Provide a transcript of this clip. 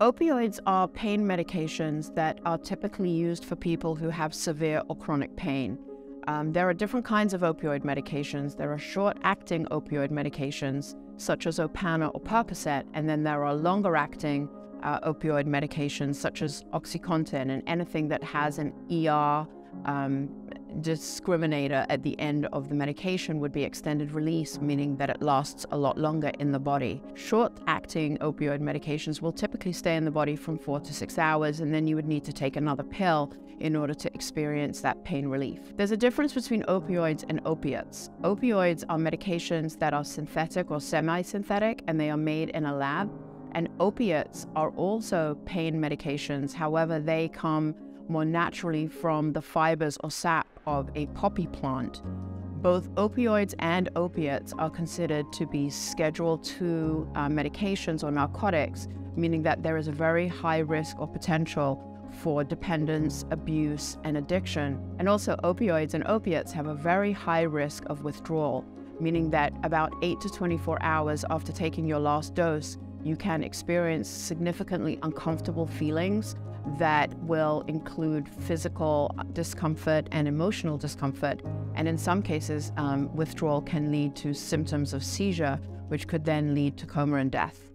Opioids are pain medications that are typically used for people who have severe or chronic pain. Um, there are different kinds of opioid medications. There are short acting opioid medications, such as Opana or Percocet, and then there are longer acting uh, opioid medications, such as Oxycontin, and anything that has an ER um, discriminator uh, at the end of the medication would be extended release, meaning that it lasts a lot longer in the body. Short acting opioid medications will typically stay in the body from four to six hours, and then you would need to take another pill in order to experience that pain relief. There's a difference between opioids and opiates. Opioids are medications that are synthetic or semi synthetic, and they are made in a lab. And opiates are also pain medications, however, they come more naturally from the fibers or sap of a poppy plant. Both opioids and opiates are considered to be Schedule II uh, medications or narcotics, meaning that there is a very high risk or potential for dependence, abuse, and addiction. And also, opioids and opiates have a very high risk of withdrawal, meaning that about 8 to 24 hours after taking your last dose, you can experience significantly uncomfortable feelings that will include physical discomfort and emotional discomfort. And in some cases, um, withdrawal can lead to symptoms of seizure, which could then lead to coma and death.